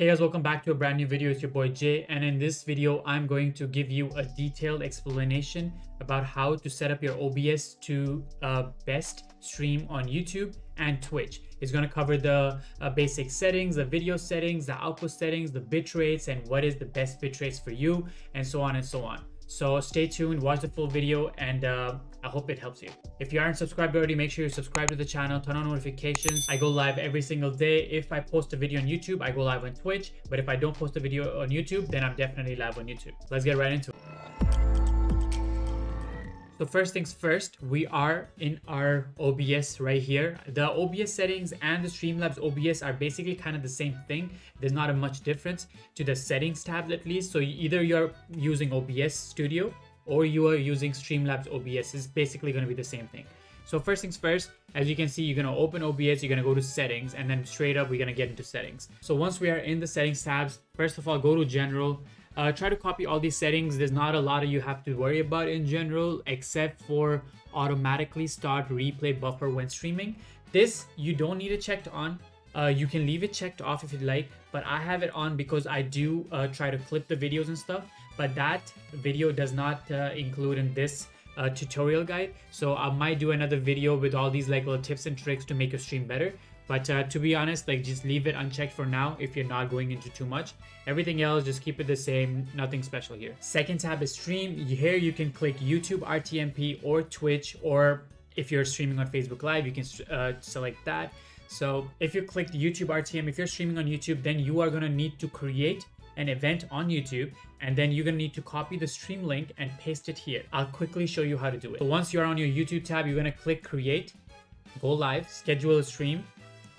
Hey guys, welcome back to a brand new video. It's your boy Jay, and in this video, I'm going to give you a detailed explanation about how to set up your OBS to uh, best stream on YouTube and Twitch. It's going to cover the uh, basic settings, the video settings, the output settings, the bit rates, and what is the best bit rates for you, and so on and so on. So stay tuned, watch the full video, and uh, I hope it helps you. If you aren't subscribed already, make sure you subscribe to the channel, turn on notifications. I go live every single day. If I post a video on YouTube, I go live on Twitch. But if I don't post a video on YouTube, then I'm definitely live on YouTube. Let's get right into it. So first things first, we are in our OBS right here. The OBS settings and the Streamlabs OBS are basically kind of the same thing. There's not a much difference to the settings tab at least. So either you're using OBS Studio or you are using Streamlabs OBS. It's basically going to be the same thing. So first things first, as you can see, you're going to open OBS, you're going to go to settings, and then straight up, we're going to get into settings. So once we are in the settings tabs, first of all, go to general, uh, try to copy all these settings. There's not a lot of you have to worry about in general, except for automatically start replay buffer when streaming. This you don't need it checked on. Uh, you can leave it checked off if you'd like, but I have it on because I do uh, try to clip the videos and stuff. But that video does not uh, include in this uh, tutorial guide. So I might do another video with all these like little tips and tricks to make your stream better. But uh, to be honest, like just leave it unchecked for now if you're not going into too much. Everything else, just keep it the same, nothing special here. Second tab is stream. Here you can click YouTube RTMP or Twitch, or if you're streaming on Facebook Live, you can uh, select that. So if you click YouTube RTM, if you're streaming on YouTube, then you are gonna need to create an event on YouTube and then you're gonna need to copy the stream link and paste it here. I'll quickly show you how to do it. So once you're on your YouTube tab, you're gonna click create, go live, schedule a stream,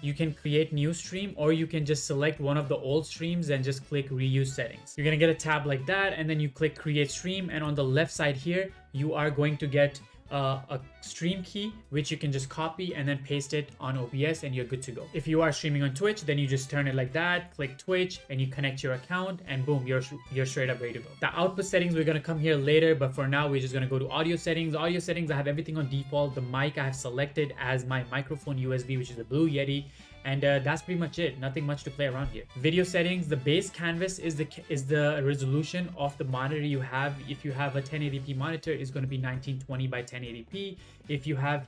you can create new stream or you can just select one of the old streams and just click reuse settings. You're gonna get a tab like that and then you click create stream and on the left side here, you are going to get uh, a stream key, which you can just copy and then paste it on OBS and you're good to go. If you are streaming on Twitch, then you just turn it like that, click Twitch and you connect your account and boom, you're, you're straight up ready to go. The output settings, we're gonna come here later, but for now, we're just gonna go to audio settings. Audio settings, I have everything on default. The mic I have selected as my microphone USB, which is a Blue Yeti and uh, that's pretty much it. Nothing much to play around here. Video settings the base canvas is the is the resolution of the monitor you have. If you have a 1080p monitor it's going to be 1920 by 1080p if you have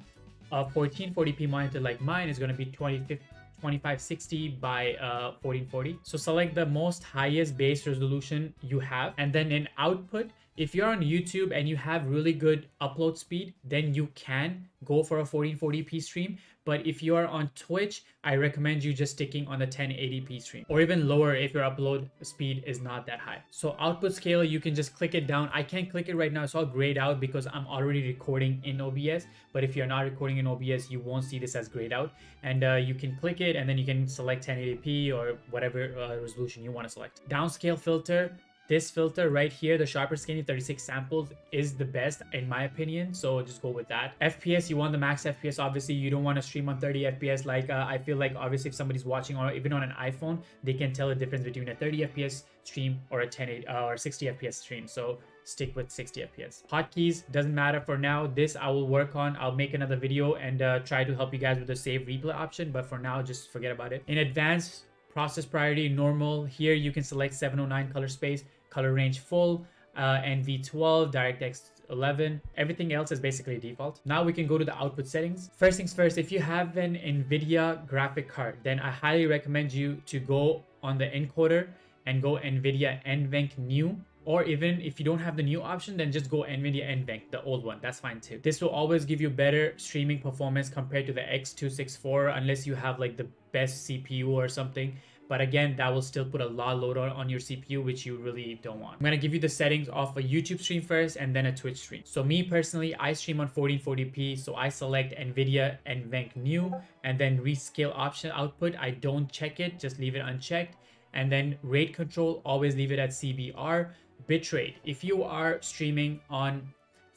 a 1440p monitor like mine it's going to be 2560 by uh, 1440 so select the most highest base resolution you have and then in output if you're on YouTube and you have really good upload speed, then you can go for a 1440p stream. But if you are on Twitch, I recommend you just sticking on the 1080p stream or even lower if your upload speed is not that high. So output scale, you can just click it down. I can't click it right now, so I'll grayed out because I'm already recording in OBS. But if you're not recording in OBS, you won't see this as grayed out. And uh, you can click it and then you can select 1080p or whatever uh, resolution you want to select. Downscale filter, this filter right here, the Sharpened scaling 36 samples is the best in my opinion. So just go with that. FPS, you want the max FPS. Obviously, you don't want to stream on 30 FPS. Like uh, I feel like obviously if somebody's watching or even on an iPhone, they can tell the difference between a 30 FPS stream or a 10 uh, or 60 FPS stream. So stick with 60 FPS. Hotkeys doesn't matter for now. This I will work on. I'll make another video and uh, try to help you guys with the save replay option. But for now, just forget about it. In advanced process priority normal. Here you can select 709 color space color range full uh, NV12 DirectX 11 everything else is basically default. Now we can go to the output settings. First things first if you have an nvidia graphic card then i highly recommend you to go on the encoder and go nvidia nvenc new. Or even if you don't have the new option then just go nvidia nvenc the old one. That's fine too. This will always give you better streaming performance compared to the x264 unless you have like the best cpu or something but again, that will still put a lot load on, on your CPU, which you really don't want. I'm gonna give you the settings of a YouTube stream first and then a Twitch stream. So me personally, I stream on 1440p, so I select NVIDIA and NVENC new and then rescale option output. I don't check it, just leave it unchecked. And then rate control, always leave it at CBR. Bitrate, if you are streaming on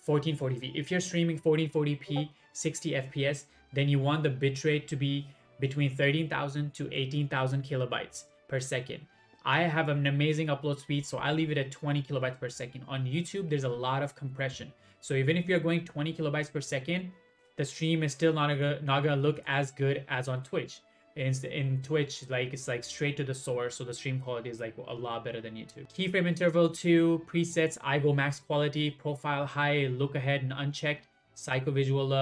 1440p, if you're streaming 1440p 60 FPS, then you want the bitrate to be between 13,000 to 18,000 kilobytes per second. I have an amazing upload speed, so I leave it at 20 kilobytes per second. On YouTube, there's a lot of compression. So even if you're going 20 kilobytes per second, the stream is still not, gonna, not gonna look as good as on Twitch. in, in Twitch, like it's like straight to the source, so the stream quality is like a lot better than YouTube. Keyframe interval 2, presets, I go max quality, profile high, look ahead and unchecked, psycho visual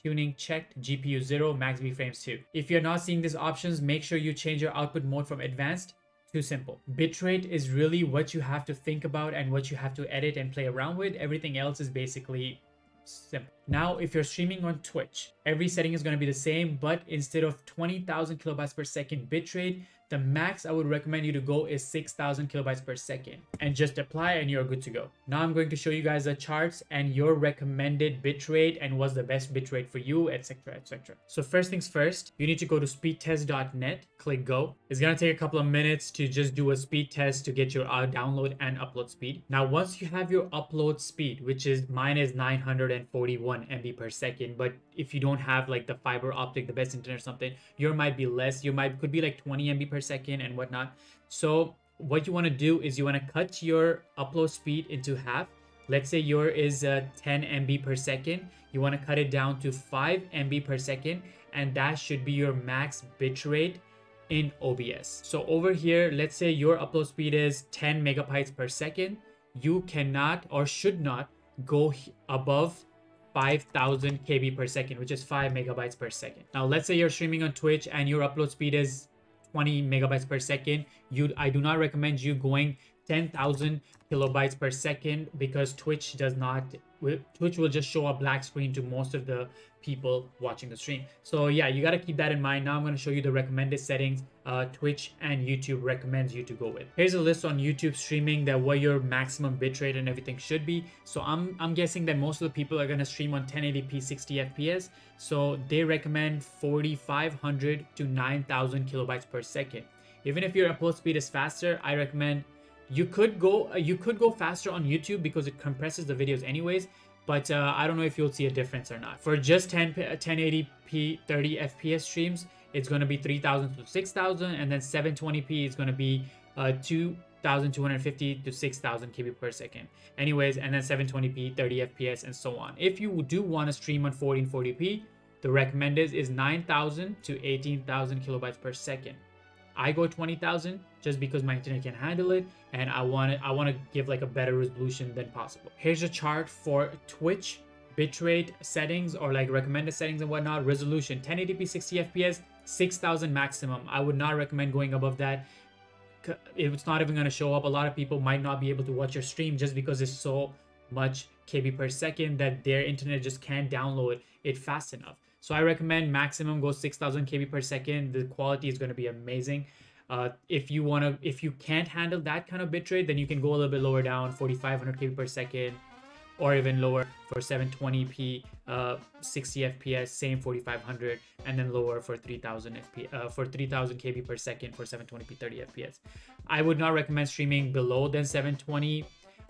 tuning checked, GPU 0, max B frames 2. If you're not seeing these options, make sure you change your output mode from advanced to simple. Bitrate is really what you have to think about and what you have to edit and play around with. Everything else is basically simple. Now, if you're streaming on Twitch, every setting is going to be the same, but instead of 20,000 kilobytes per second bitrate, the max I would recommend you to go is 6000 kilobytes per second and just apply and you're good to go. Now I'm going to show you guys the charts and your recommended bitrate and what's the best bitrate for you, etc, etc. So first things first, you need to go to speedtest.net, click go. It's gonna take a couple of minutes to just do a speed test to get your uh, download and upload speed. Now once you have your upload speed, which is mine is 941 MB per second, but if you don't have like the fiber optic, the best internet or something, your might be less. You might could be like 20 MB per second and whatnot. So what you want to do is you want to cut your upload speed into half. Let's say your is uh, 10 MB per second. You want to cut it down to 5 MB per second, and that should be your max bitrate in OBS. So over here, let's say your upload speed is 10 megabytes per second. You cannot or should not go above 5000 kb per second which is 5 megabytes per second now let's say you're streaming on twitch and your upload speed is 20 megabytes per second. You i do not recommend you going 10,000 kilobytes per second because twitch does not Twitch will just show a black screen to most of the people watching the stream. So yeah, you got to keep that in mind. Now I'm going to show you the recommended settings uh, Twitch and YouTube recommends you to go with. Here's a list on YouTube streaming that what your maximum bitrate and everything should be. So I'm, I'm guessing that most of the people are going to stream on 1080p 60 FPS. So they recommend 4500 to 9000 kilobytes per second. Even if your upload speed is faster, I recommend you could go uh, you could go faster on YouTube because it compresses the videos anyways, but uh, I don't know if you'll see a difference or not. For just 10 1080p 30 FPS streams, it's going to be 3000 to 6000 and then 720p is going to be uh 2250 to 6000 kb per second. Anyways, and then 720p 30 FPS and so on. If you do want to stream on 1440p, the recommended is 9000 to 18000 kilobytes per second. I go 20,000 just because my internet can handle it and I want to I want to give like a better resolution than possible. Here's a chart for Twitch bitrate settings or like recommended settings and whatnot. Resolution 1080p 60 FPS 6000 maximum. I would not recommend going above that. It's not even going to show up. A lot of people might not be able to watch your stream just because it's so much KB per second that their internet just can't download it fast enough. So I recommend maximum go 6000 KB per second. The quality is going to be amazing. Uh, if you want to, if you can't handle that kind of bitrate, then you can go a little bit lower down, 4500 KB per second, or even lower for 720p, uh, 60 FPS, same 4500, and then lower for 3000 FPS, uh, for 3000 KB per second for 720p 30 FPS. I would not recommend streaming below than 720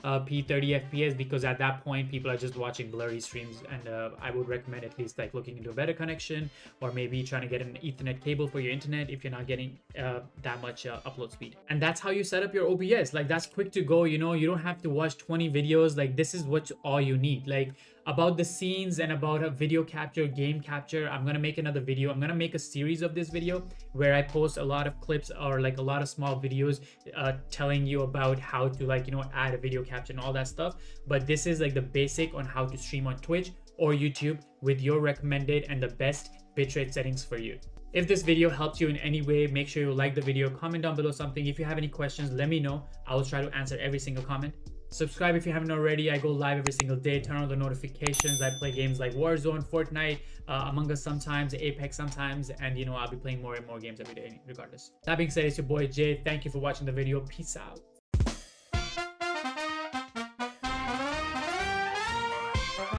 uh, P30 FPS because at that point people are just watching blurry streams and uh, I would recommend at least like looking into a better connection or maybe trying to get an ethernet cable for your internet if you're not getting uh, that much uh, upload speed. And that's how you set up your OBS like that's quick to go you know you don't have to watch 20 videos. Like this is what all you need. Like about the scenes and about a video capture, game capture. I'm gonna make another video. I'm gonna make a series of this video where I post a lot of clips or like a lot of small videos uh, telling you about how to like, you know, add a video capture and all that stuff. But this is like the basic on how to stream on Twitch or YouTube with your recommended and the best bitrate settings for you. If this video helps you in any way, make sure you like the video, comment down below something. If you have any questions, let me know. I will try to answer every single comment. Subscribe if you haven't already. I go live every single day. Turn on the notifications. I play games like Warzone, Fortnite, uh, Among Us sometimes, Apex sometimes, and you know, I'll be playing more and more games every day regardless. That being said, it's your boy Jay. Thank you for watching the video. Peace out.